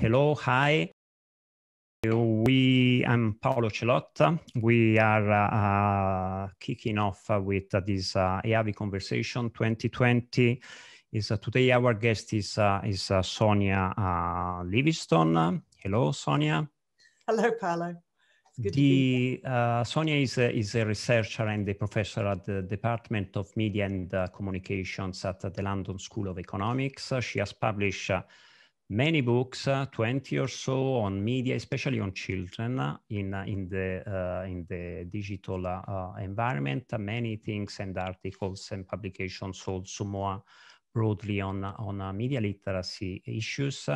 Hello, hi. We, I'm Paolo Celot. We are uh, kicking off uh, with uh, this uh, conversation 2020. Is uh, today our guest is uh, is uh, Sonia uh, Livingstone. Hello, Sonia. Hello, Paolo. The, uh, Sonia is a, is a researcher and a professor at the Department of Media and uh, Communications at the London School of Economics. she has published many books, uh, 20 or so, on media, especially on children in, uh, in, the, uh, in the digital environment, many things and articles and publications also more broadly on, on media literacy issues.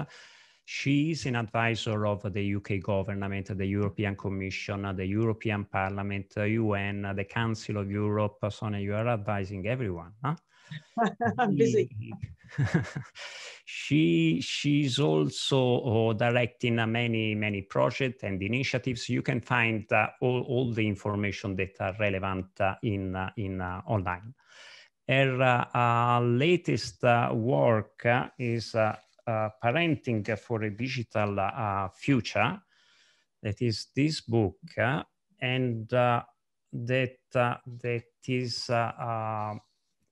She is an advisor of the UK government, the European Commission, the European Parliament, UN, the Council of Europe. So you are advising everyone. Huh? I'm busy. she she's also uh, directing uh, many many projects and initiatives. You can find uh, all, all the information that are relevant uh, in uh, in uh, online. Her latest work is parenting for a digital future. That is this book, and that that is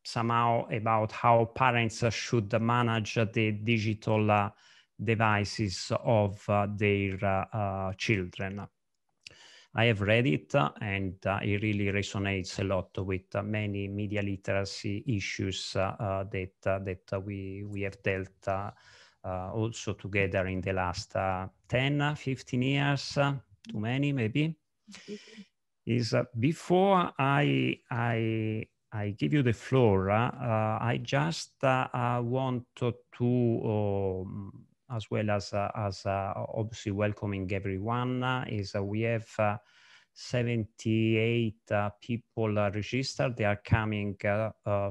somehow about how parents should manage the digital uh, devices of uh, their uh, uh children. I have read it and uh, it really resonates a lot with many media literacy issues uh, that, that we, we have dealt also together in the last 10, 15 years, too many maybe. Is before I, I I give you the floor. Uh, I just uh, uh want to, um, as well as uh, as uh, obviously welcoming everyone, is we have 78 people registered. They are coming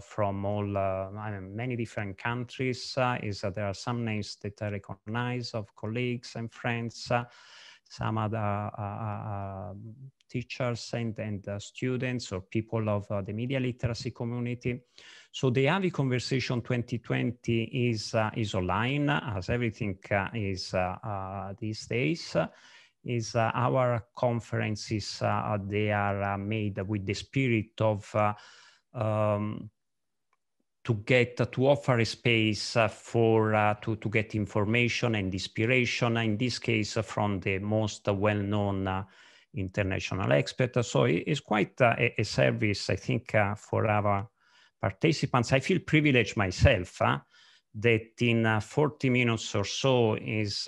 from all I mean, many different countries. is there are some names that I recognize of colleagues and friends some other uh, uh, teachers and, and uh, students or people of the media literacy community. So the EAVI Conversation 2020 is, is online, as everything is these days is uh, our conferences uh, they are uh, made with the spirit of um, to get to offer a space uh, for uh, to, to get information and inspiration in this case uh, from the most well-known international experts so it's quite a, a, service i think for our participants i feel privileged myself that in 40 minutes or so is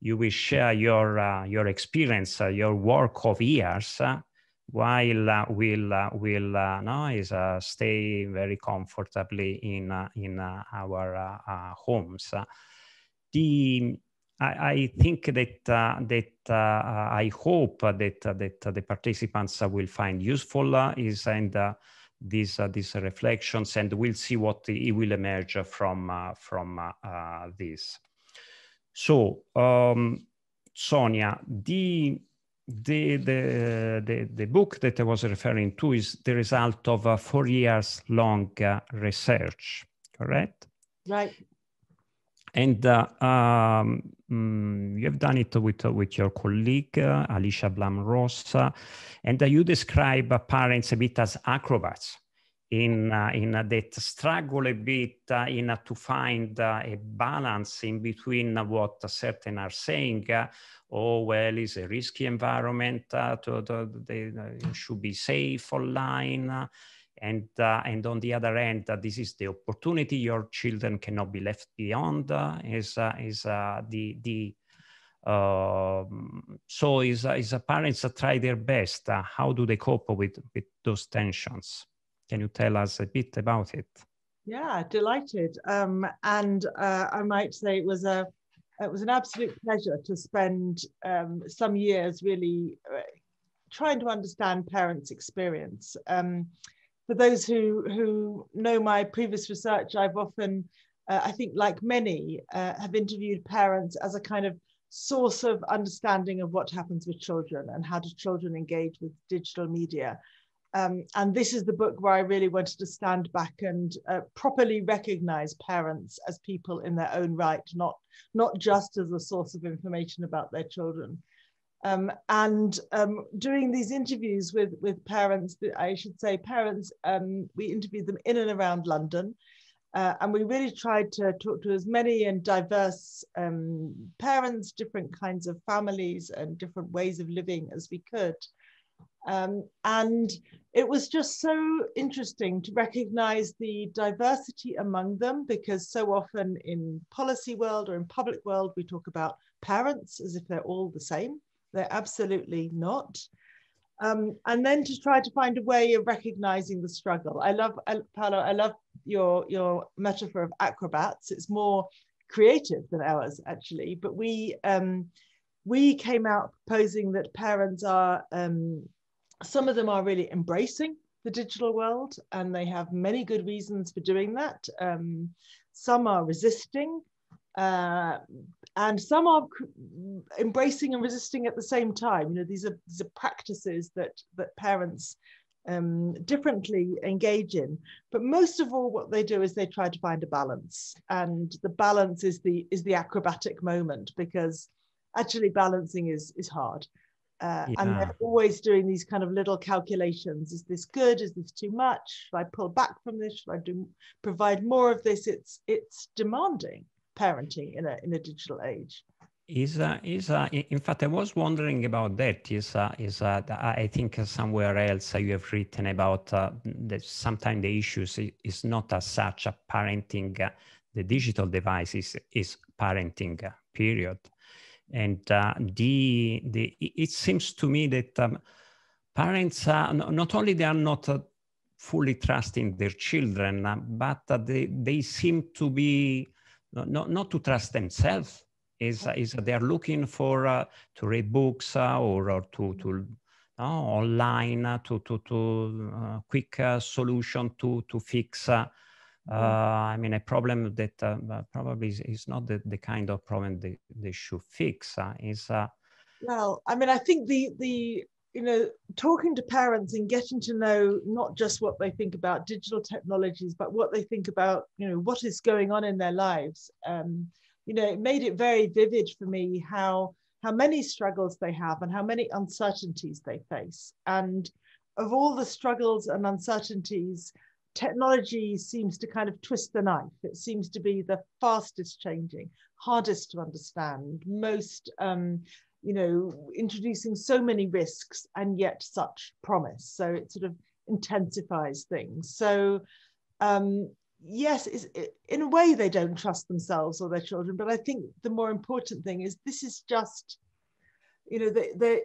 you will share your your experience your work of years while uh, will uh, will uh, no is uh, stay very comfortably in uh, in uh, our homes. the I, think that uh, that uh, I hope that that the participants will find useful uh, is and these these reflections and we'll see what it will emerge from from this. So um, Sonia, the the, the, the, the, book that I was referring to is the result of a four years long uh, research, correct? Right. And uh, um, mm, you have done it with, uh, with your colleague, uh, Alicia Blum-Ross, and you describe parents a bit as acrobats in, uh, in uh, that struggle a bit uh, in uh, to find uh, a balance in between what certain are saying, uh, oh, well, it's a risky environment, to, to, they should be safe online. And, and on the other end, this is the opportunity your children cannot be left beyond is, is the, the um, so is, is parents try their best. how do they cope with, with those tensions? Can you tell us a bit about it? Yeah, delighted. Um, and uh, I might say it was a it was an absolute pleasure to spend um, some years really uh, trying to understand parents' experience. Um, for those who who know my previous research, I've often, uh, I think, like many, uh, have interviewed parents as a kind of source of understanding of what happens with children and how do children engage with digital media. Um, and this is the book where I really wanted to stand back and uh, properly recognize parents as people in their own right, not, not just as a source of information about their children. Um, and um, doing these interviews with, with parents, I should say parents, um, we interviewed them in and around London. Uh, and we really tried to talk to as many and diverse um, parents, different kinds of families and different ways of living as we could. Um, and it was just so interesting to recognize the diversity among them because so often in policy world or in public world, we talk about parents as if they're all the same. They're absolutely not. Um, and then to try to find a way of recognizing the struggle. I love, Paolo, I love your, your metaphor of acrobats. It's more creative than ours, actually. But we, um, we came out proposing that parents are um, some of them are really embracing the digital world, and they have many good reasons for doing that. Um, some are resisting, uh, and some are embracing and resisting at the same time. You know, these are these are practices that that parents um, differently engage in. But most of all, what they do is they try to find a balance, and the balance is the is the acrobatic moment because actually balancing is is hard. Uh, yeah. And they're always doing these kind of little calculations. Is this good? Is this too much? Should I pull back from this? Should I do provide more of this? It's it's demanding parenting in a in a digital age. Is uh, is uh, in fact I was wondering about that. Is uh, is uh, I think somewhere else you have written about uh, that sometimes the issues is not as such a parenting. Uh, the digital devices is parenting. period and uh, the, the, it seems to me that um, parents, uh, not only they are not uh, fully trusting their children, uh, but uh, they, they seem to be not, not to trust themselves. Is, is they are looking for uh, to read books uh, or, or to, to mm-hmm. online uh, to, to, to uh, quick solution to, to fix uh, mm-hmm. I mean, a problem that uh, probably is, is, not the, the kind of problem they, they should fix. Uh, is well, I mean, I think the the you know talking to parents and getting to know not just what they think about digital technologies, but what they think about you know what is going on in their lives. Um, you know, it made it very vivid for me how how many struggles they have and how many uncertainties they face. And of all the struggles and uncertainties, technology seems to kind of twist the knife. It seems to be the fastest changing, hardest to understand, most, um, you know, introducing so many risks and yet such promise. So it sort of intensifies things. So, um, yes, it, in a way, they don't trust themselves or their children. But I think the more important thing is this is just, you know, they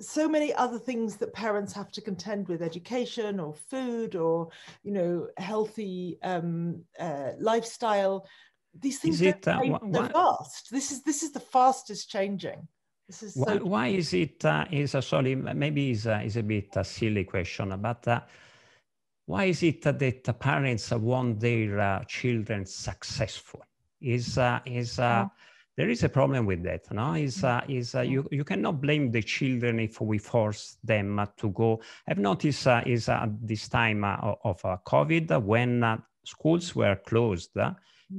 so many other things that parents have to contend with education or food or you know healthy um, uh, lifestyle these things is it, uh, why, fast this is this is the fastest changing this is why, so why is it uh, is uh, sorry maybe is uh, is a bit a silly question but uh, why is it that parents want their uh, children successful is uh, is uh, there is a problem with that. No, is uh, is uh, you you cannot blame the children if we force them to go. I've noticed uh, is uh, this time uh, of uh, COVID when schools were closed.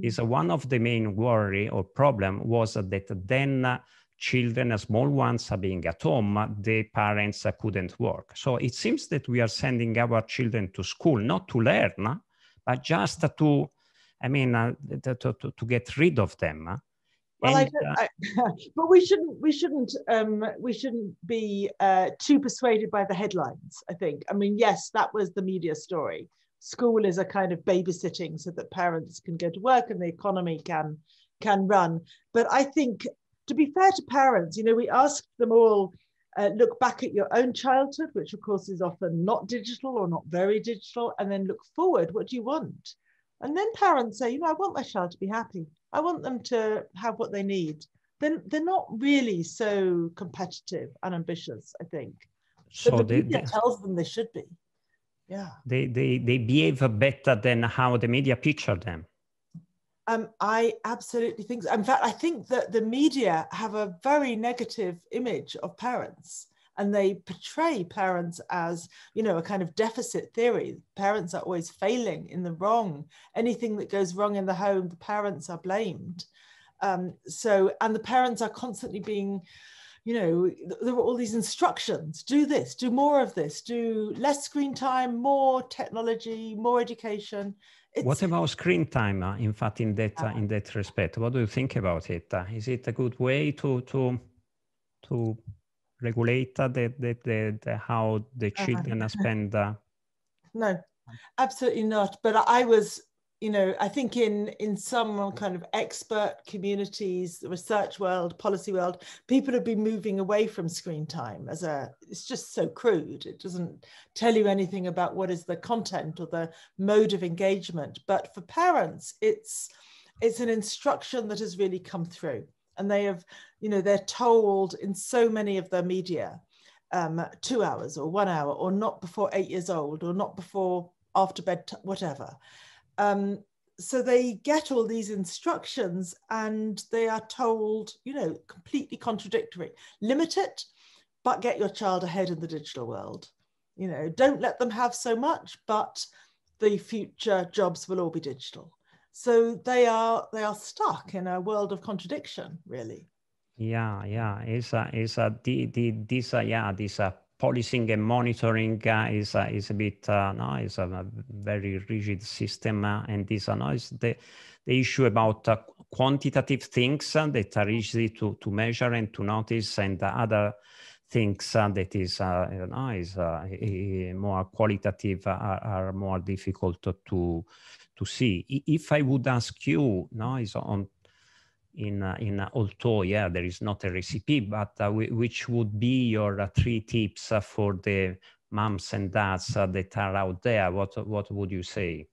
Is one of the main worry or problem was that then children, small ones, are being at home, the parents couldn't work. So it seems that we are sending our children to school not to learn, but just to, I mean, to, to, to get rid of them. Well, and, I, uh, I, but we shouldn't we shouldn't um, we shouldn't be uh, too persuaded by the headlines. I think. I mean, yes, that was the media story. School is a kind of babysitting so that parents can go to work and the economy can can run. But I think, to be fair to parents, you know, we asked them all. Uh, look back at your own childhood, which of course is often not digital or not very digital, and then look forward. What do you want? And then parents say, you know, I want my child to be happy. I want them to have what they need. Then they're not really so competitive and ambitious, I think. So but the they, media tells them they should be. Yeah. They, they, they behave better than how the media picture them. Um, I absolutely think so. In fact, I think that the media have a very negative image of parents and they portray parents as you know a kind of deficit theory parents are always failing in the wrong anything that goes wrong in the home the parents are blamed um, so and the parents are constantly being you know there were all these instructions do this do more of this do less screen time more technology more education. It's, what about screen time uh, in fact in that uh, in that respect? What do you think about it? Uh, is it a good way to to to regulate the, the, the, the how the uh-huh. children uh-huh. spend uh... no absolutely not. But i was you know i think in in some kind of expert communities the research world policy world people have been moving away from screen time as a it's just so crude. It doesn't tell you anything about what is the content or the mode of engagement. But for parents it's it's an instruction that has really come through. And they have you know they're told in so many of the media um, two hours or one hour or not before eight years old or not before after bed whatever um, so they get all these instructions and they are told, you know, completely contradictory. Limit it, but get your child ahead in the digital world. You know, don't let them have so much, but the future jobs will all be digital. So they are they are stuck in a world of contradiction, really. Yeah, yeah, it's a, it's a, this, uh, yeah, this uh, policing and monitoring uh, is uh, is a bit uh, no is a very rigid system uh, and this uh, no, is the the issue about uh, quantitative things that are easy to to measure and to notice and other things that is you know, is more qualitative are, are, more difficult to to see. If i would ask you no is on in uh, in uh, yeah there is not a recipe but uh, which would be your uh, three tips uh, for the moms and dads uh, that are out there? What what would you say?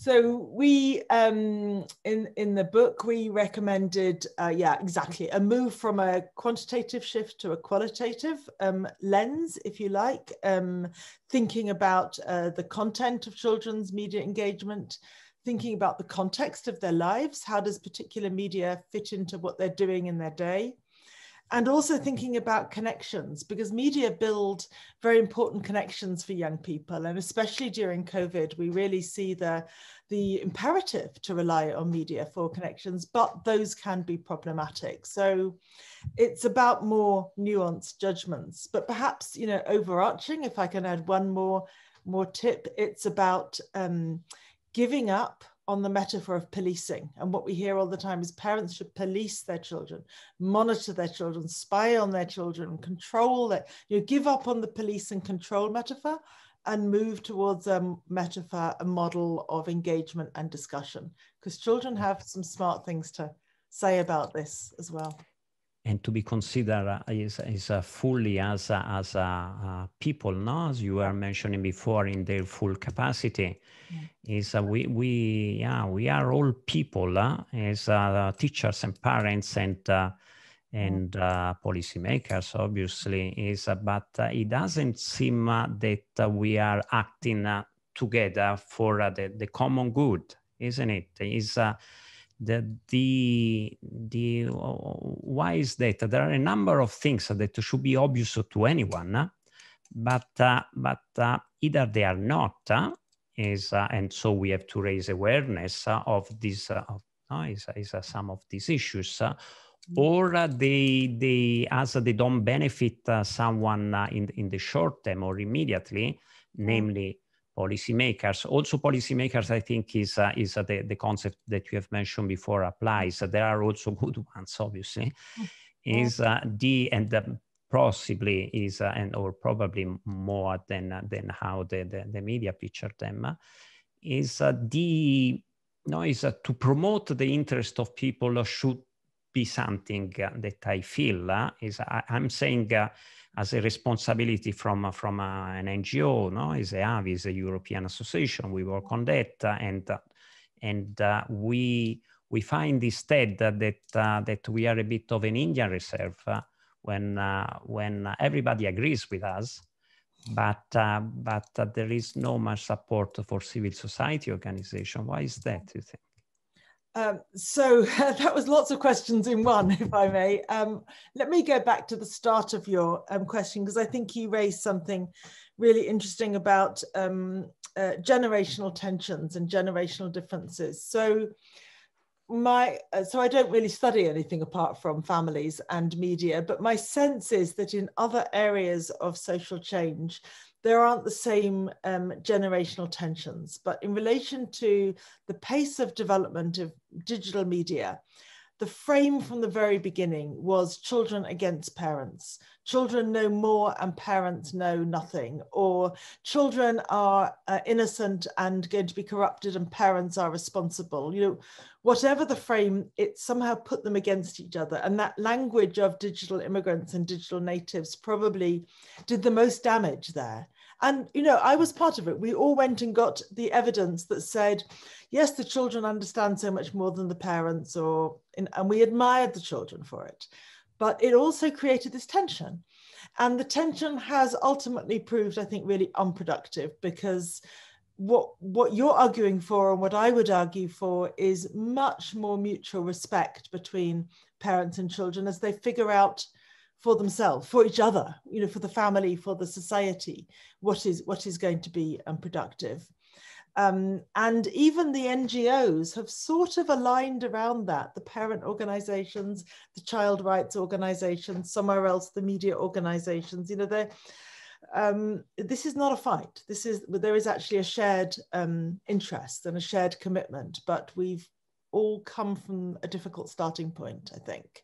So we um, in in the book we recommended yeah exactly a move from a quantitative shift to a qualitative um, lens if you like um, thinking about the content of children's media engagement thinking about the context of their lives. How does particular media fit into what they're doing in their day? And also thinking about connections, because media build very important connections for young people. And especially during COVID, we really see the, the imperative to rely on media for connections, but those can be problematic. So it's about more nuanced judgments, but perhaps, you know, overarching, if I can add one more, more tip, it's about um, giving up on the metaphor of policing. And what we hear all the time is parents should police their children, monitor their children, spy on their children, control that, you know, give up on the police and control metaphor and move towards a metaphor, a model of engagement and discussion. Because children mm. have some smart things to say about this as well and to be considered is, is uh, fully as, uh, as uh, people, no? as you were mentioning before, in their full capacity. Yeah. Is we we yeah we are all people as teachers and parents and and uh, policymakers, obviously, is uh, but uh, it doesn't seem that we are acting together for the, the common good, isn't it? Is the the the why is that there are a number of things that should be obvious to anyone but uh, but uh, either they are not uh, is uh, and so we have to raise awareness uh, of this uh, is, is some of these issues mm-hmm. or they they as they don't benefit someone in in the short term or immediately mm-hmm. namely policymakers. Also, policymakers, I think, is uh, is uh, the, the concept that you have mentioned before applies. there are also good ones, obviously. Mm-hmm. Is uh, the and the, possibly is uh, and or probably more than uh, than how the, the, the media picture them is uh, the no is to promote the interest of people should be something that I feel is I, am saying as a responsibility from, from uh, an NGO, no? Is EAVI, is a European association. We work on that, uh, and uh, and we we find instead that that we are a bit of an Indian reserve when when everybody agrees with us, but uh, but uh, there is no much support for civil society organization. Why is that? You think? Um, so that was lots of questions in one, if I may. Um, let me go back to the start of your um, question because I think you raised something really interesting about um, uh, generational tensions and generational differences. So my uh, so I don't really study anything apart from families and media, but my sense is that in other areas of social change, there aren't the same um, generational tensions. But in relation to the pace of development of digital media, the frame from the very beginning was children against parents. Children know more and parents know nothing, or children are uh, innocent and going to be corrupted and parents are responsible. You know, whatever the frame, it somehow put them against each other. And that language of digital immigrants and digital natives probably did the most damage there. And, you know, I was part of it. We all went and got the evidence that said, yes, the children understand so much more than the parents, or, and we admired the children for it. But it also created this tension. And the tension has ultimately proved, I think, really unproductive because what what you're arguing for and what I would argue for is much more mutual respect between parents and children as they figure out for themselves, for each other, you know, for the family, for the society, what is what is going to be um, productive. Um, and even the NGOs have sort of aligned around that. The parent organizations, the child rights organizations, somewhere else, the media organizations, you know, they're, um, this is not a fight. This is, there is actually a shared um, interest and a shared commitment, but we've all come from a difficult starting point, I think.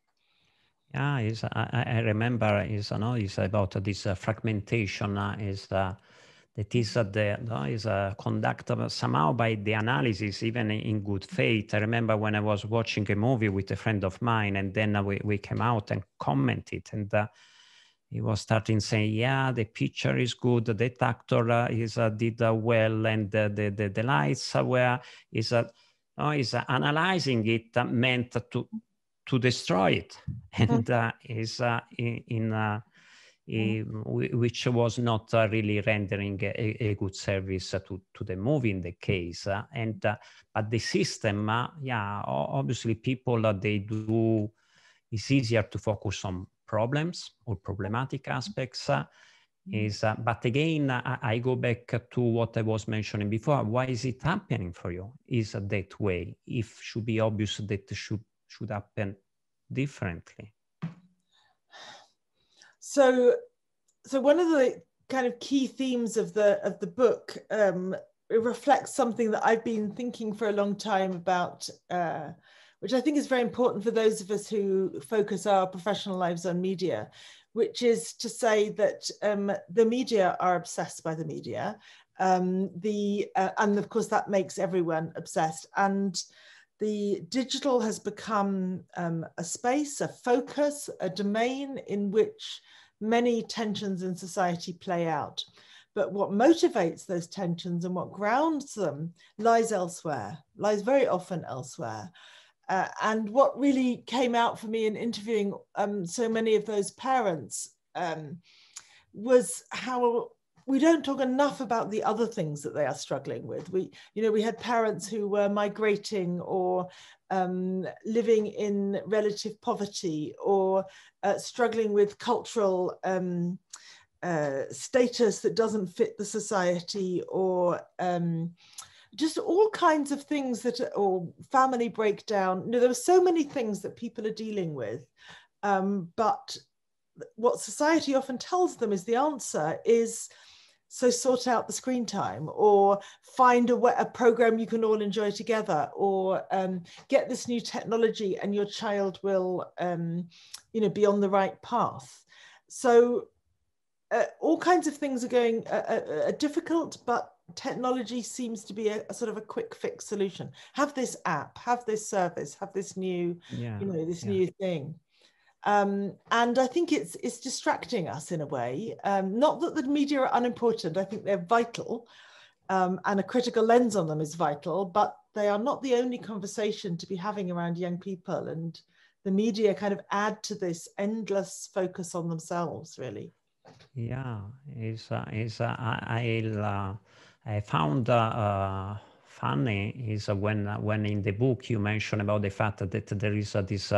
Yeah, is I, I remember is you know is about this uh, fragmentation uh, is uh, that is the no, is uh, conducted somehow by the analysis even in good faith. I remember when I was watching a movie with a friend of mine, and then we, we came out and commented, and uh, he was starting saying, "Yeah, the picture is good, the actor uh, is uh, did well, and the the, the lights were is uh, no, is analyzing it meant to to destroy it, and uh, is uh, in, in uh, mm. which was not uh, really rendering a, a, good service to, to the movie in the case. Uh, and uh, but the system, yeah, obviously people they do. It's easier to focus on problems or problematic mm. aspects. Is but again, I, I go back to what I was mentioning before. Why is it happening for you? Is that way? If should be obvious that should should happen differently? So, so one of the kind of key themes of the of the book um, it reflects something that I've been thinking for a long time about, uh, which I think is very important for those of us who focus our professional lives on media, which is to say that um, the media are obsessed by the media, um, the uh, and of course that makes everyone obsessed and the digital has become um, a space, a focus, a domain in which many tensions in society play out. But what motivates those tensions and what grounds them lies elsewhere, lies very often elsewhere. Uh, and what really came out for me in interviewing um, so many of those parents um, was how we don't talk enough about the other things that they are struggling with. We, you know, we had parents who were migrating or um, living in relative poverty or uh, struggling with cultural um, uh, status that doesn't fit the society or um, just all kinds of things that, or family breakdown. You know, there are so many things that people are dealing with, um, but what society often tells them is the answer is so sort out the screen time or find a, a program you can all enjoy together or um, get this new technology and your child will um, you know be on the right path. So uh, all kinds of things are going uh, uh, difficult but technology seems to be a, a, sort of a quick fix solution. Have this app have this service have this new yeah, you know this yeah. new thing um, and I think it's it's distracting us in a way. Um, not that the media are unimportant. I think they're vital, um, and a critical lens on them is vital. But they are not the only conversation to be having around young people. And the media kind of add to this endless focus on themselves, really. Yeah, is uh, is uh, I uh, I found. Uh, uh funny is when when in the book you mention about the fact that there is this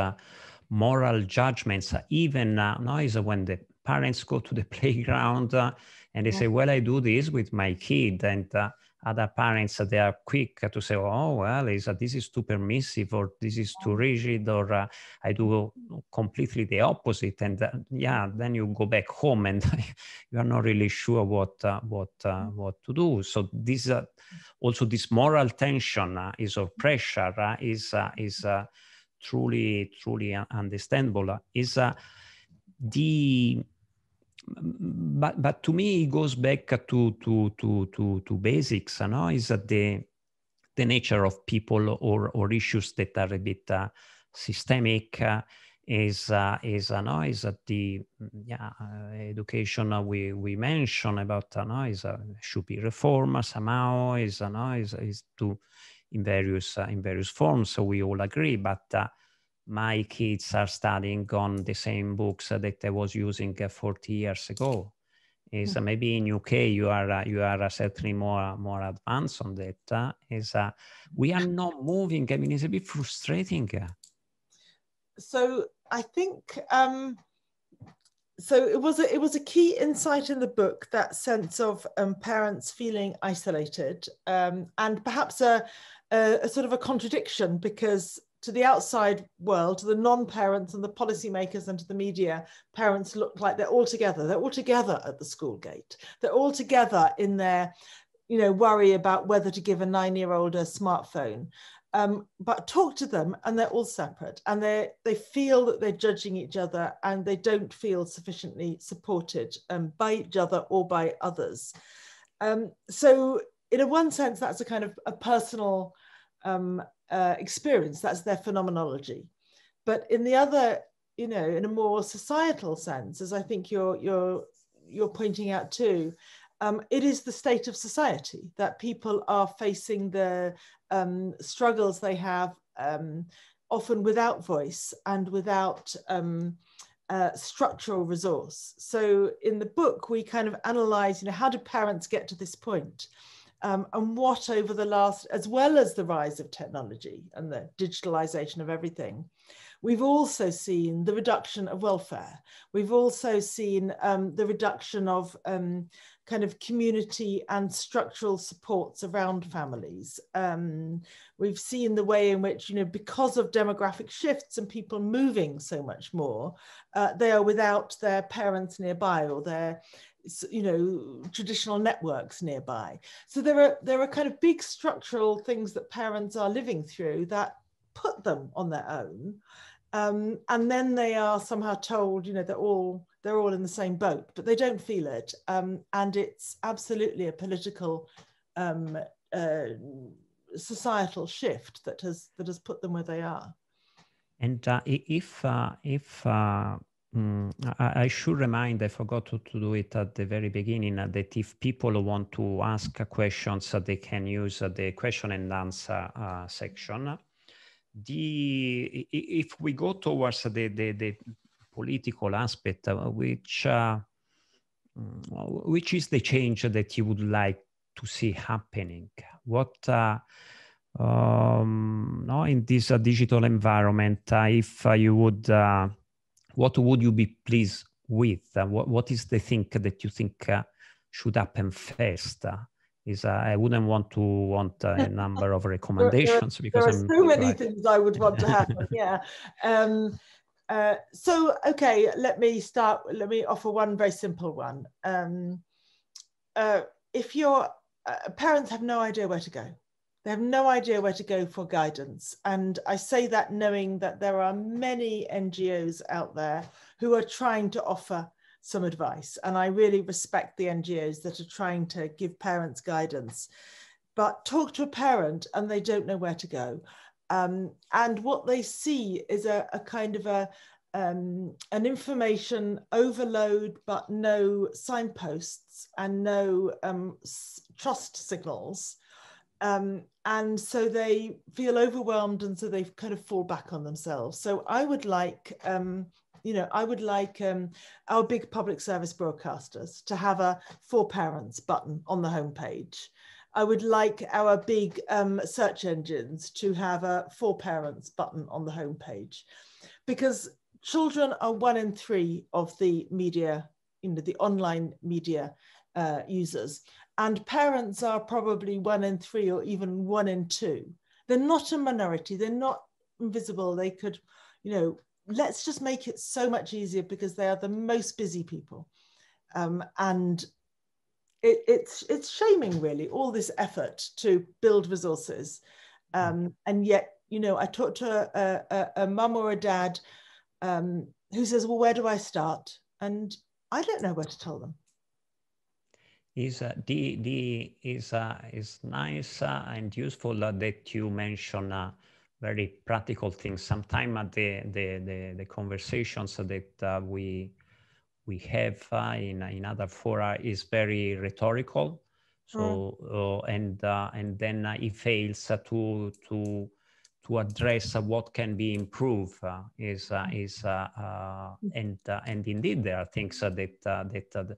moral judgments even uh, now is when the parents go to the playground uh, and they yeah. say well i do this with my kid and uh, other parents they are quick to say oh well is this is too permissive or this is too rigid or uh, i do completely the opposite and uh, yeah then you go back home and you are not really sure what uh, what uh, mm. what to do so this uh, also this moral tension uh, is of pressure is is truly truly understandable. Is the but but to me it goes back to to to to, to basics no? Is that the the nature of people or or issues that are a bit uh, systemic uh, is uh, is uh, no? Is that the yeah uh, education we we mentioned about uh, no? Is uh, should be reformed somehow? Is uh, no? Is is to in various uh, in various forms so we all agree but uh, my kids are studying on the same books that I was using uh, 40 years ago. Is mm-hmm. maybe in UK you are uh, you are uh, certainly more more advanced on that. Uh, is uh, we are not moving. I mean, it's a bit frustrating. So I think um, so. It was a, it was a key insight in the book that sense of um, parents feeling isolated um, and perhaps a, a, a sort of a contradiction because to the outside world, to the non-parents and the policymakers and to the media, parents look like they're all together. They're all together at the school gate. They're all together in their, you know, worry about whether to give a nine-year-old a smartphone. Um, but talk to them and they're all separate and they they feel that they're judging each other and they don't feel sufficiently supported um, by each other or by others. Um, so in a one sense, that's a kind of a personal um, uh, experience. That's their phenomenology. But in the other, you know, in a more societal sense, as I think you're you're you're pointing out too, um, it is the state of society that people are facing the um, struggles they have, um, often without voice and without um, uh, structural resource. So in the book, we kind of analyze, you know, how do parents get to this point? um, and what over the last, as well as the rise of technology and the digitalization of everything, we've also seen the reduction of welfare. We've also seen um, the reduction of um, kind of community and structural supports around families. Um, we've seen the way in which, you know, because of demographic shifts and people moving so much more, uh, they are without their parents nearby or their you know traditional networks nearby so there are there are kind of big structural things that parents are living through that put them on their own um, and then they are somehow told you know they're all they're all in the same boat but they don't feel it um, and it's absolutely a political um, uh, societal shift that has that has put them where they are and uh, if uh, if uh, Mm, I, I, should remind, I forgot to, to, do it at the very beginning, uh, that if people want to ask questions, uh, they can use the question and answer section. The, if we go towards the, the, the political aspect, uh, which, uh, mm, which is the change that you would like to see happening? What um, no, in this digital environment, if you would what would you be pleased with? Uh, what, what is the thing that you think uh, should happen first? Uh, is uh, I wouldn't want to want a number of recommendations there, there, because there are I'm, so many right. things I would want to happen. yeah. Um, uh, so okay, let me start. Let me offer one very simple one. Um, uh, if your parents have no idea where to go, they have no idea where to go for guidance. And I say that knowing that there are many NGOs out there who are trying to offer some advice. And I really respect the NGOs that are trying to give parents guidance. But talk to a parent and they don't know where to go. Um, and what they see is a, a kind of a, um, an information overload, but no signposts and no um, trust signals. Um, and so they feel overwhelmed and so they kind of fall back on themselves. So i would like um, you know i would like um, our big public service broadcasters to have a for parents button on the homepage I would like our big um, search engines to have a for parents button on the homepage because children are one in three of the media, you know, the online media uh, users. And parents are probably one in three or even one in two. They're not a minority, they're not invisible. They could, you know, let's just make it so much easier because they are the most busy people. Um, and it, it's it's shaming really all this effort to build resources. Um, and yet you know i talked to a, a, a mum or a dad um, who says well where do i start? And i don't know where to tell them. Is uh, the the is uh, is nice uh, and useful uh, that you mention uh, very practical things. Sometimes the, the the the conversations that uh, we we have in in other fora is very rhetorical. So mm. and and then it fails to to to address what can be improved is is and and indeed there are things that that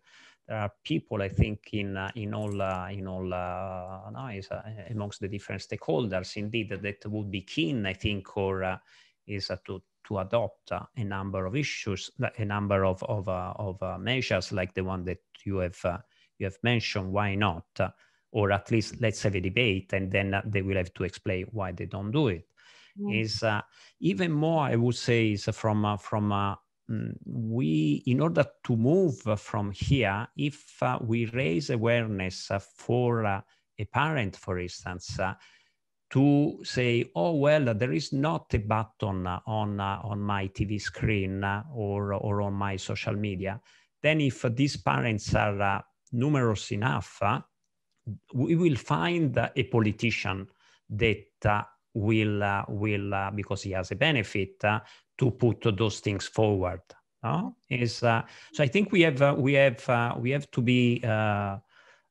there are people, I think, in uh, in all uh, in all uh, no, is, uh, amongst the different stakeholders, indeed, that would be keen, I think, or uh, is uh, to to adopt a number of issues, a number of of, of measures like the one that you have you have mentioned. Why not? or at least let's have a debate, and then they will have to explain why they don't do it. Mm. Is even more, I would say, is from from Mm, we, in order to move from here, if uh, we raise awareness uh, for uh, a parent, for instance, uh, to say, oh, well, there is not a button uh, on, uh, on my TV screen or, or on my social media, then if these parents are numerous enough, we will find a politician that will, will because he has a benefit, to put those things forward. No? Is uh, so I think we have uh, we have uh, we have to be uh, uh,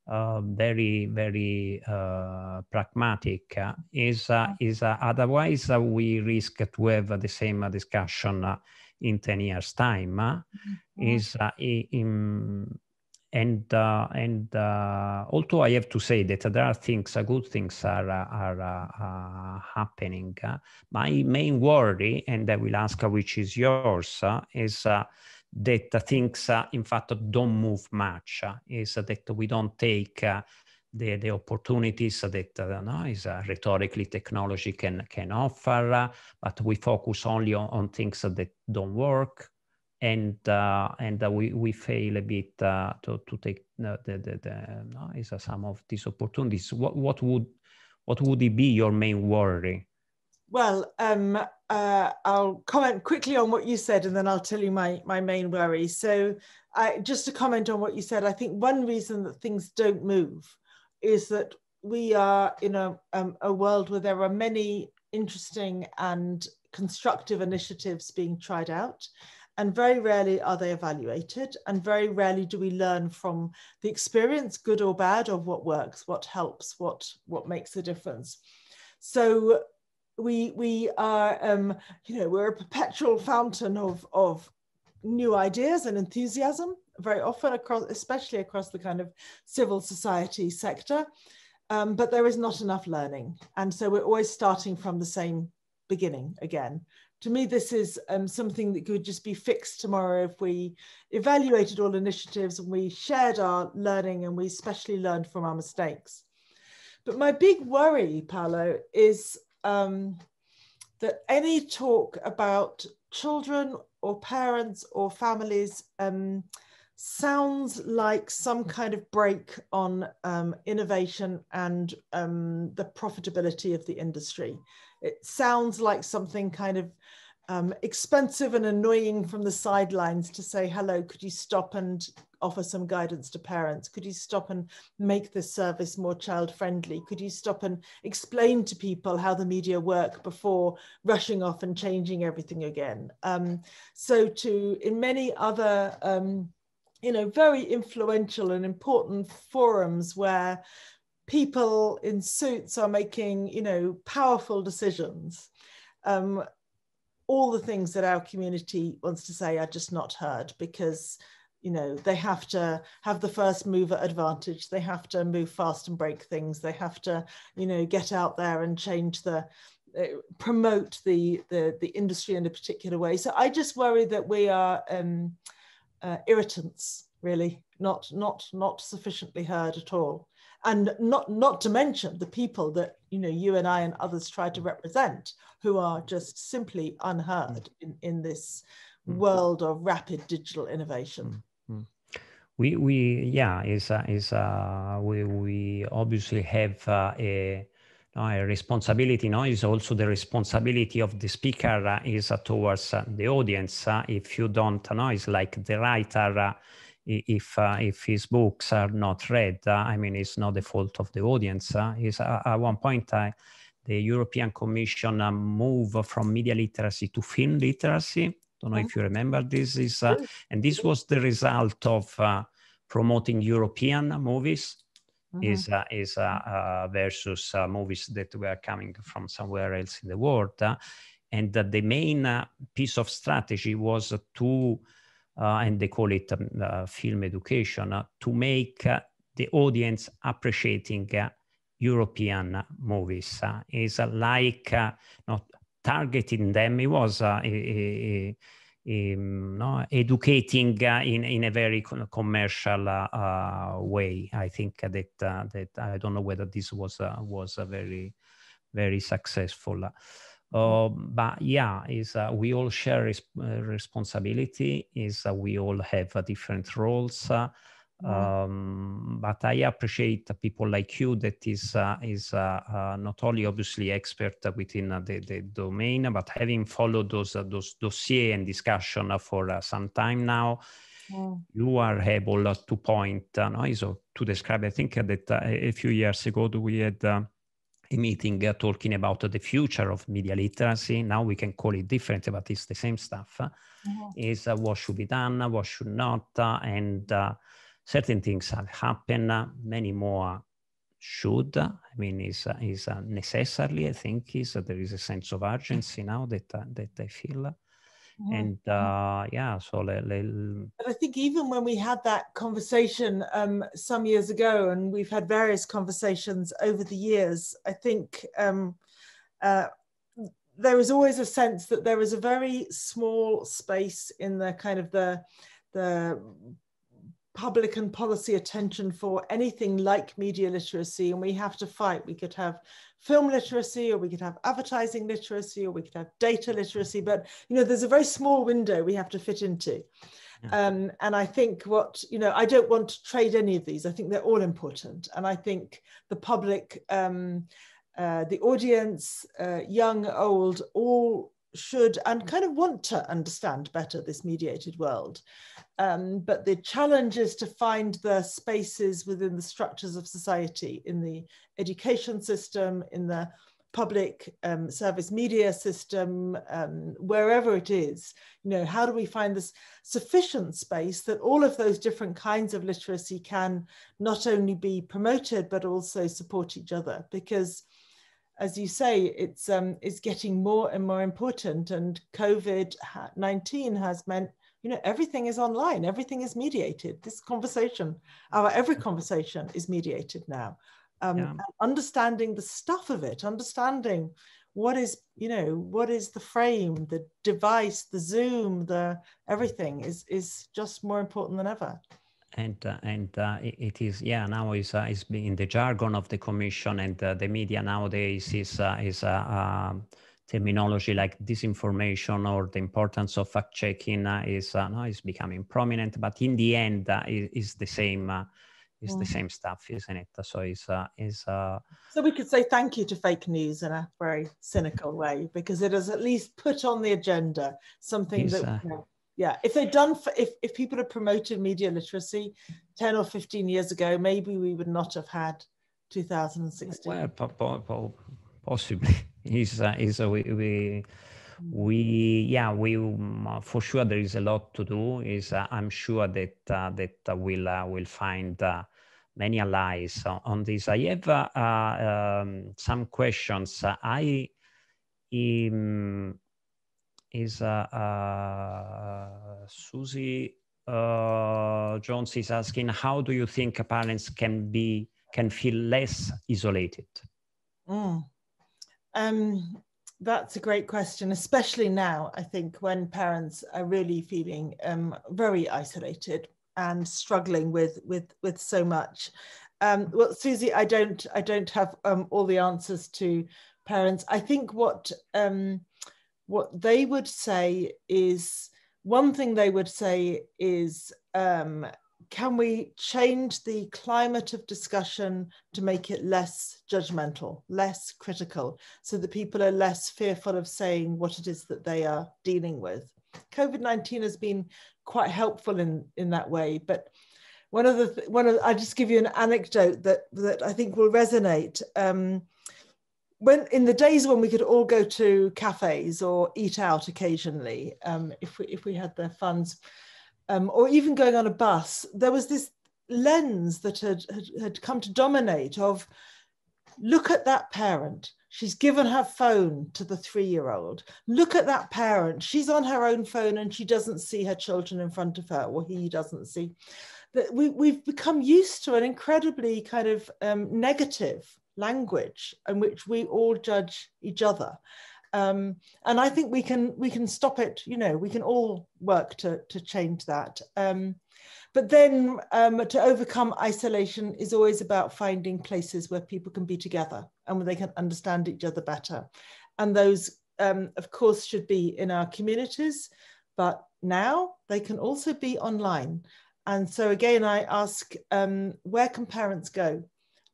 very very uh, pragmatic. is is otherwise we risk to have the same discussion in ten years time. Mm-hmm. Is in, and uh, and uh, although I have to say that there are things, uh, good things are are uh, happening. Uh, my main worry, and I will ask which is yours, uh, is that things, uh, in fact, don't move much. Uh, is that we don't take uh, the the opportunities that no, is rhetorically technology can can offer, but we focus only on, on things that don't work and uh, and uh, we we fail a bit uh, to to take the, the, the no, is some of these opportunities. What what would what would it be your main worry? Well, um, uh, I'll comment quickly on what you said, and then I'll tell you my my main worry. So, I, just to comment on what you said, I think one reason that things don't move is that we are in a um, a world where there are many interesting and constructive initiatives being tried out and very rarely are they evaluated and very rarely do we learn from the experience good or bad of what works what helps what what makes a difference so we we are um, you know we're a perpetual fountain of of new ideas and enthusiasm very often across especially across the kind of civil society sector. Um, but there is not enough learning. And so we're always starting from the same beginning again. To me, this is um, something that could just be fixed tomorrow if we evaluated all initiatives and we shared our learning and we especially learned from our mistakes. But my big worry, Paolo, is um, that any talk about children or parents or families um, sounds like some kind of brake on um, innovation and um, the profitability of the industry. It sounds like something kind of um, expensive and annoying from the sidelines to say, hello, could you stop and offer some guidance to parents? Could you stop and make this service more child friendly? Could you stop and explain to people how the media work before rushing off and changing everything again? Um, so to, in many other, um, you know, very influential and important forums where people in suits are making, you know, powerful decisions. Um, all the things that our community wants to say are just not heard because, you know they have to have the first mover advantage. They have to move fast and break things. They have to you know get out there and change the uh, promote the, the the industry in a particular way. So i just worry that we are um, uh, irritants really not not not sufficiently heard at all and not not to mention the people that you know you and i and others try to represent who are just simply unheard in, in this mm. world of rapid digital innovation. Mm. we we yeah is uh, is uh, we we obviously have uh, a a responsibility no? Is also the responsibility of the speaker uh, is uh, towards uh, the audience uh, if you don't know it's like the writer uh, if uh, if his books are not read uh, i mean it's not the fault of the audience uh, is uh, at one point the european commission moved from media literacy to film literacy don't know if you remember this is mm-hmm. and this was the result of promoting european movies mm-hmm. is uh, is uh, uh, versus movies that were coming from somewhere else in the world. and the main piece of strategy was to, and they call it um, film education, to make the audience appreciating European movies. is like not targeting them. It was a, a, um, no, educating uh, in, in a very commercial uh, uh, way. I think that uh, that I don't know whether this was uh, was very very successful. Uh, but yeah, is we all share res responsibility. Is we all have different roles. Mm-hmm. Um, but I appreciate people like you that is uh, is uh, uh, not only obviously expert within uh, the, the domain, but having followed those uh, those dossier and discussion for uh, some time now, mm. you are able to point no, so to describe. I think that a few years ago we had. A meeting uh, talking about the future of media literacy. Now we can call it different, but it's the same stuff. Mm-hmm. Is uh, what should be done, what should not, uh, and certain things have happened, many more should. I mean, is is necessarily. I think is there is a sense of urgency now that uh, that I feel. Mm-hmm. And uh, yeah, so le, le, but I think even when we had that conversation um, some years ago, and we've had various conversations over the years, I think um, uh, there was always a sense that there was a very small space in the kind of the the public and policy attention for anything like media literacy and we have to fight we could have film literacy or we could have advertising literacy or we could have data literacy but you know there's a very small window we have to fit into. Yeah. um, and i think what you know i don't want to trade any of these. I think they're all important. And i think the public um, uh, the audience uh, young old all should and kind of want to understand better this mediated world. Um, but the challenge is to find the spaces within the structures of society, in the education system, in the public um, service media system, um, wherever it is, you know, how do we find this sufficient space that all of those different kinds of literacy can not only be promoted, but also support each other? Because as you say, it's um, it's getting more and more important. And COVID nineteen has meant you know everything is online, everything is mediated. This conversation, our every conversation, is mediated now. Um, yeah. Understanding the stuff of it, understanding what is you know what is the frame, the device, the Zoom, the everything is is just more important than ever and uh, and uh, it, it is yeah now is uh, is in the jargon of the commission and uh, the media nowadays is uh, is uh, um, terminology like disinformation or the importance of fact checking is now is becoming prominent but in the end is, is the same is the mm. same stuff isn't it so is is so we could say thank you to fake news in a very cynical way because it has at least put on the agenda something that yeah if they'd done if, if people had promoted media literacy 10 or 15 years ago maybe we would not have had 2016 well possibly. Is uh, is uh, we, we we yeah we um, for sure there is a lot to do. Is uh, i'm sure that uh, that uh, we'll will find many allies on, this. I have um, some questions. I um, is uh, uh, Susie uh, Jones is asking, how do you think parents can be can feel less isolated? Mm. Um, that's a great question, especially now, I think, when parents are really feeling um, very isolated and struggling with, with, with so much. Um, well, Susie, I don't, I don't have um, all the answers to parents. I think what, um, what they would say is, one thing they would say is um, can we change the climate of discussion to make it less judgmental, less critical, so that people are less fearful of saying what it is that they are dealing with? COVID 19 has been quite helpful in, in that way. But one of the, one of, I'll just give you an anecdote that, that I think will resonate. Um, when in the days when we could all go to cafes or eat out occasionally, um, if we if we had the funds, um, or even going on a bus, there was this lens that had, had, had come to dominate of look at that parent. She's given her phone to the three year old. Look at that parent. She's on her own phone and she doesn't see her children in front of her, or he doesn't see. That we, we've become used to an incredibly kind of um, negative language in which we all judge each other. Um, and I think we can we can stop it. You know, we can all work to to change that. Um, but then um, to overcome isolation is always about finding places where people can be together and where they can understand each other better. And those, um, of course, should be in our communities, but now they can also be online. And so again, I ask, um, where can parents go?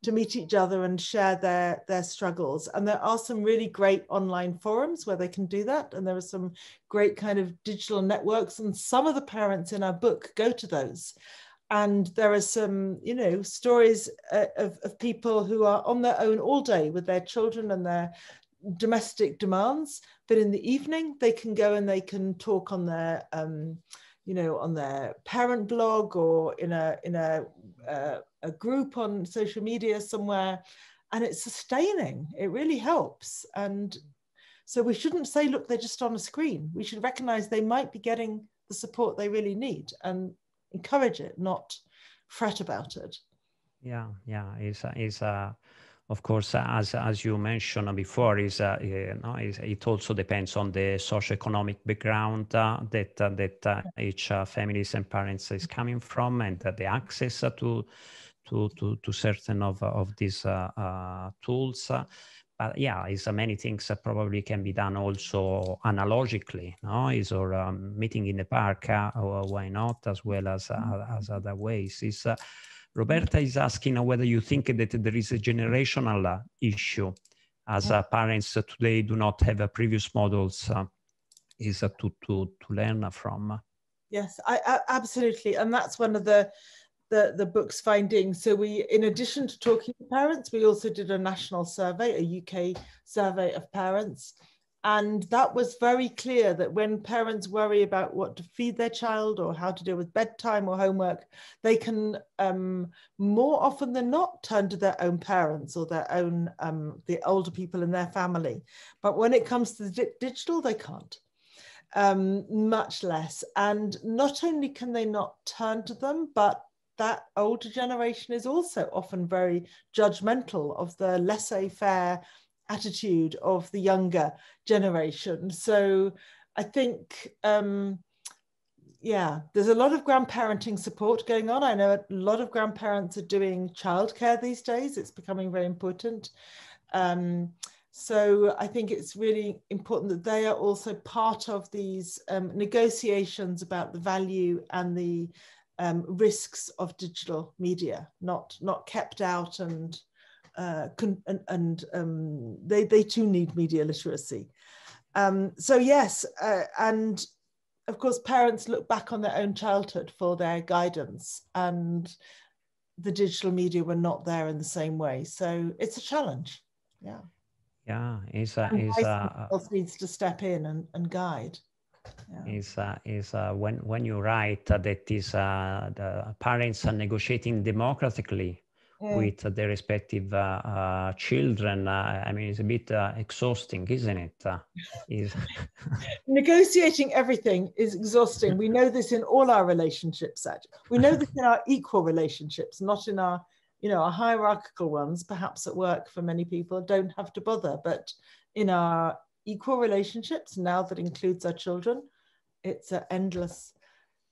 To meet each other and share their their struggles. And there are some really great online forums where they can do that. And there are some great kind of digital networks. And some of the parents in our book go to those. And there are some you know stories uh, of, of people who are on their own all day with their children and their domestic demands. But in the evening they can go and they can talk on their um, you know on their parent blog or in a in a uh, a group on social media somewhere and it's sustaining. It really helps. And so we shouldn't say look they're just on a screen. We should recognize they might be getting the support they really need and encourage it not fret about it. Yeah yeah. It's it's uh of course, as as you mentioned before, is uh, you know, it also depends on the socioeconomic background uh, that uh, that each families and parents is coming from, and the access to to to to certain of of these uh, uh, tools. but yeah, is uh, many things that probably can be done also analogically. No, is or um, meeting in the park, or why not, as well as mm-hmm. as other ways. Is Roberta is asking whether you think that there is a generational issue as uh, mm. parents today do not have previous models uh, is to, to, to learn from. Yes, I, I, absolutely. And that's one of the, the, the book's findings. So we, in addition to talking to parents, we also did a national survey, a UK survey of parents. And that was very clear that when parents worry about what to feed their child or how to deal with bedtime or homework, they can um, more often than not turn to their own parents or their own, um, the older people in their family. But when it comes to the digital, they can't. Um, much less. And not only can they not turn to them, but that older generation is also often very judgmental of the laissez faire attitude of the younger generation. So I think, um, yeah, there's a lot of grandparenting support going on. I know a lot of grandparents are doing childcare these days. It's becoming very important. Um, so I think it's really important that they are also part of these um, negotiations about the value and the um, risks of digital media, not not kept out and uh, and, and um, they, they too need media literacy. Um, so yes, uh, and of course parents look back on their own childhood for their guidance and the digital media were not there in the same way. So it's a challenge. Yeah. Yeah, it's a, it's a, needs to step in and, and guide. Yeah. Is uh, is uh, when when you write that is uh, the parents are negotiating democratically yeah. with their respective uh, uh, children. Uh, I mean, it's a bit uh, exhausting, isn't it? Uh, is Negotiating everything is exhausting. We know this in all our relationships. Actually. We know this in our equal relationships, not in our, you know, our hierarchical ones. Perhaps at work for many people don't have to bother, but in our equal relationships, now that includes our children, it's an endless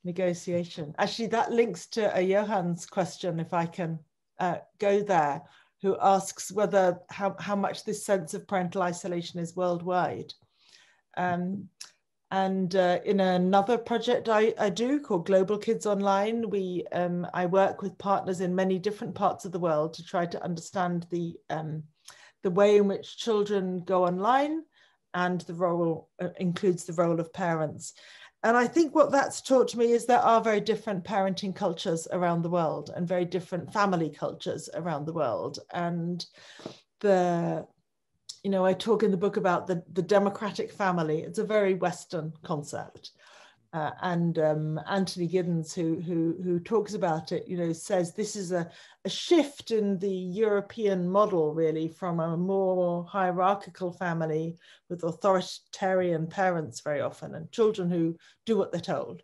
negotiation. Actually, that links to a Johan's question, if I can uh, go there, who asks whether how, how much this sense of parental isolation is worldwide. Um, and uh, in another project I, I, do called Global Kids Online, we um, I work with partners in many different parts of the world to try to understand the um, the way in which children go online, and the role uh, includes the role of parents. And I think what that's taught to me is there are very different parenting cultures around the world and very different family cultures around the world. And the, you know, I talk in the book about the, the democratic family. It's a very Western concept. Uh, and um, Anthony Giddens, who, who, who talks about it, you know, says this is a, a shift in the European model, really, from a more hierarchical family with authoritarian parents very often and children who do what they're told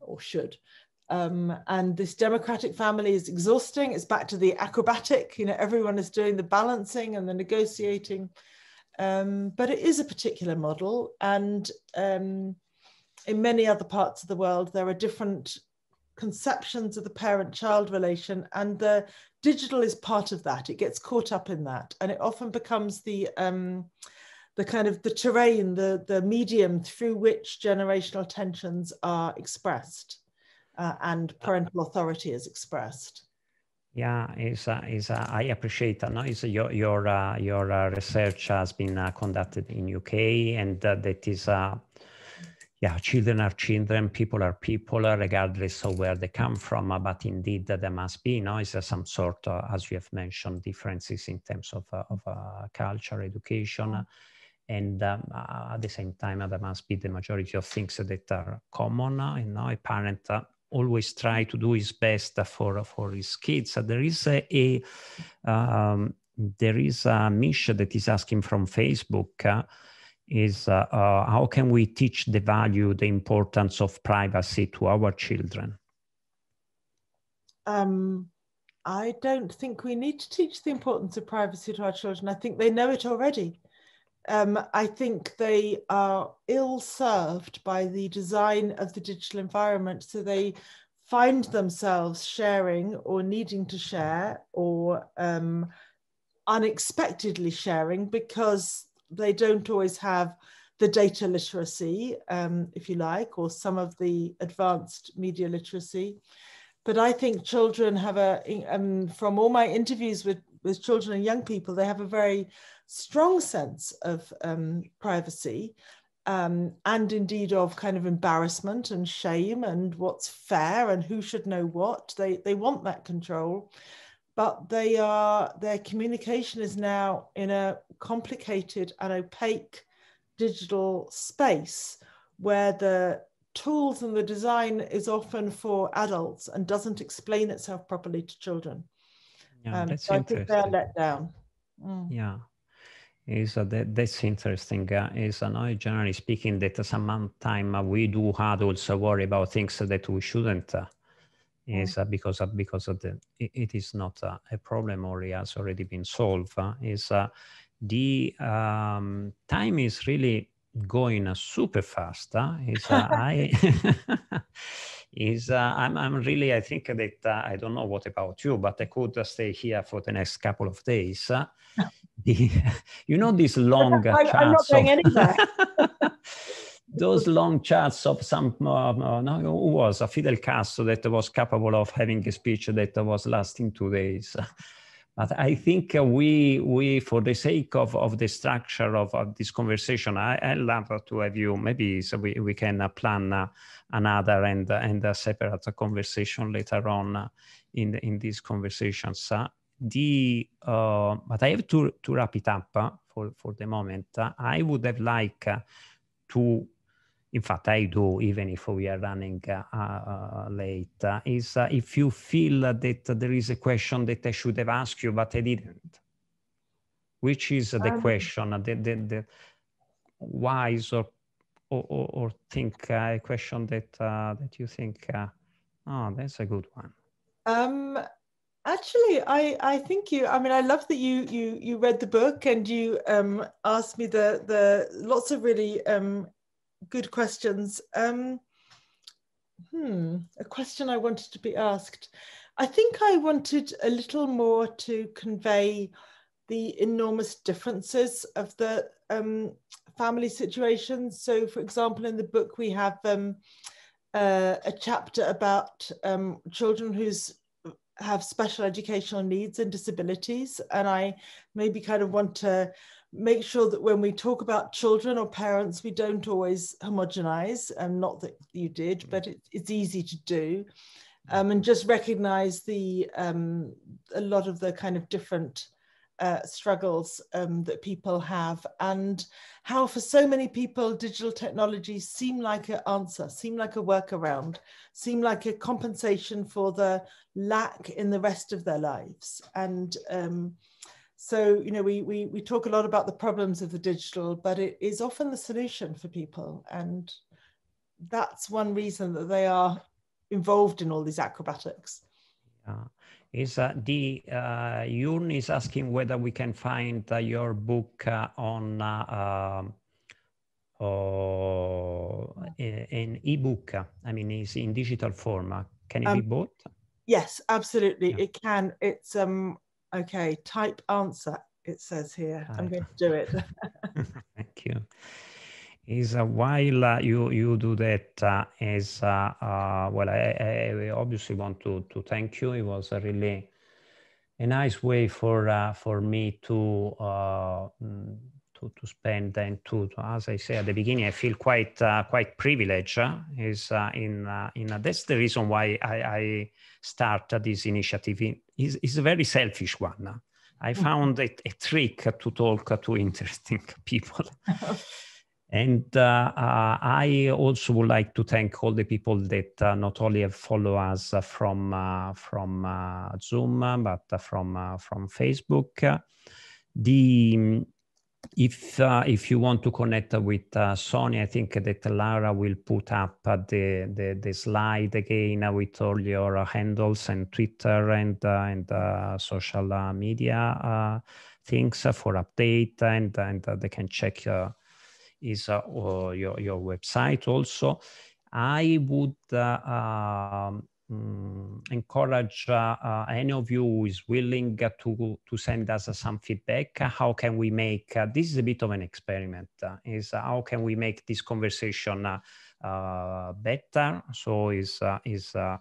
or should. Um, and this democratic family is exhausting. It's back to the acrobatic, you know, everyone is doing the balancing and the negotiating. Um, but it is a particular model. And um, in many other parts of the world, there are different conceptions of the parent child relation, and the digital is part of that. It gets caught up in that, and it often becomes the um, the kind of the terrain, the, the medium through which generational tensions are expressed uh, and parental authority is expressed. Yeah, is uh, is uh, I appreciate that. No, is your your uh, your uh, research has been uh, conducted in UK, and that is yeah, children are children, people are people, uh, regardless of where they come from. Uh, but indeed, uh, there must be, you know, is some sort, of, as you have mentioned, differences in terms of, of culture, education. And um, at the same time, there must be the majority of things that are common. You know, a parent always try to do his best for for his kids. There is a, a um, there is a Mish that is asking from Facebook. Uh, is uh, uh, how can we teach the value, the importance of privacy to our children? Um, I don't think we need to teach the importance of privacy to our children. I think they know it already. Um, I think they are ill served by the design of the digital environment. So they find themselves sharing or needing to share or um, unexpectedly sharing because they don't always have the data literacy, um, if you like, or some of the advanced media literacy. But I think children have a, um, from all my interviews with, with children and young people, they have a very strong sense of um, privacy um, and indeed of kind of embarrassment and shame and what's fair and who should know what. They, they want that control but they are their communication is now in a complicated and opaque digital space where the tools and the design is often for adults and doesn't explain itself properly to children. Yeah, um, that's so interesting. I think they're let down. Mm. Yeah. Is uh, that, that's interesting. Uh, is uh, no, generally speaking, that sometimes uh, we do adults worry about things that we shouldn't uh, is uh, because of, because of the it, it is not uh, a problem or it has already been solved uh, is uh, the um, time is really going uh, super fast is uh, I is I'm, I'm really I think that I don't know what about you but I could stay here for the next couple of days the, you know this long I, I'm not going anywhere those long chats of some uh, uh, no, who was a Fidel Castro that was capable of having a speech that was lasting two days. But I think we, we for the sake of, of the structure of, of this conversation, I, I love to have you, maybe so we, we can uh, plan uh, another and, and a separate conversation later on uh, in, in these conversations. Uh, the, but I have to, to wrap it up for, for the moment. I would have liked to in fact, I do, even if we are running uh, uh, late, uh, is uh, if you feel that there is a question that I should have asked you, but I didn't. Which is the um, question, the, the, the wise or, or, or think uh, a question that, uh, that you think, oh, that's a good one. Um, Actually, I, I think you. I mean, I love that you you you read the book and you um, asked me the the lots of really um, good questions. Um, hmm, a question I wanted to be asked. I think I wanted a little more to convey the enormous differences of the um, family situations. So, for example, in the book we have um, uh, a chapter about um, children whose have special educational needs and disabilities. And I maybe kind of want to make sure that when we talk about children or parents, we don't always homogenize, and not that you did, mm. but it, it's easy to do. Um, and just recognize the um, a lot of the kind of different uh, struggles um, that people have and how for so many people digital technologies seem like an answer seem like a workaround seem like a compensation for the lack in the rest of their lives and um, so you know we, we we talk a lot about the problems of the digital but it is often the solution for people and that's one reason that they are involved in all these acrobatics yeah is uh, the uh, Yun is asking whether we can find uh, your book uh, on uh, um, in ebook. I mean, it's in digital form. Can it um, be bought? Yes, absolutely. Yeah. It can. It's um okay. Type answer. It says here. I'm going to do it. Thank you is uh, while uh, you you do that uh, is uh, uh, well I, I, obviously want to to thank you it was a really a nice way for uh, for me to mm, to to spend and to, to, as I say at the beginning I feel quite quite privileged is in in that's the reason why I, I started this initiative is is a very selfish one I mm-hmm. found it a trick to talk to interesting people And uh, uh, I also would like to thank all the people that uh, not only follow us from uh, from uh, Zoom but from from Facebook. The if uh, if you want to connect with uh, Sony, I think that Lara will put up uh, the, the, the slide again with all your handles and Twitter and and social media things for update and and they can check is uh, your, your website also. I would um, Mm, encourage uh, uh, any of you who is willing to to send us uh, some feedback. How can we make this is a bit of an experiment? is how can we make this conversation better? So is is I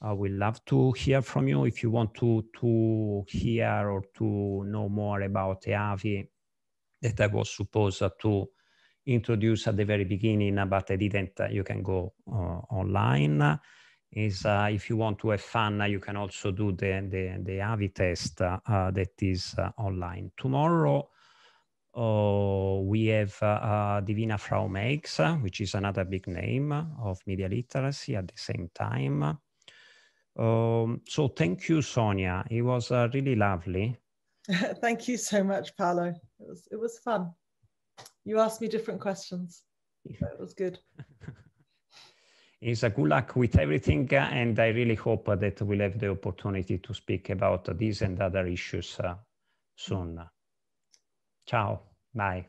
love to hear from you if you want to to hear or to know more about EAVI that I was supposed to introduce at the very beginning, but I didn't. Uh, you can go uh, online. Is uh, if you want to have fun, you can also do the the, the EAVI test that is online. Tomorrow, we have Divina Frau-Meigs, which is another big name of media literacy at the same time. Um, so thank you, Sonia. It was uh, really lovely. thank you so much, Paolo. It was, it was fun. You asked me different questions. It was good. Is a good luck with everything, uh, and I really hope that we'll have the opportunity to speak about these and other issues uh, soon. Ciao, bye.